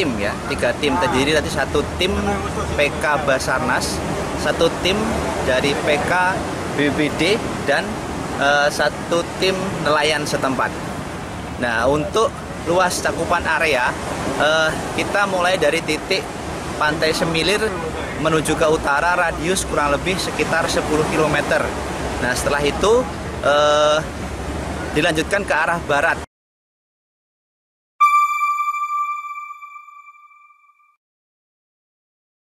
tim ya, tiga tim terdiri dari satu tim PK Basarnas, satu tim dari PK BBD dan uh, satu tim nelayan setempat. Nah, untuk luas cakupan area, uh, kita mulai dari titik Pantai Semilir menuju ke utara radius kurang lebih sekitar 10 km. Nah, setelah itu uh, dilanjutkan ke arah barat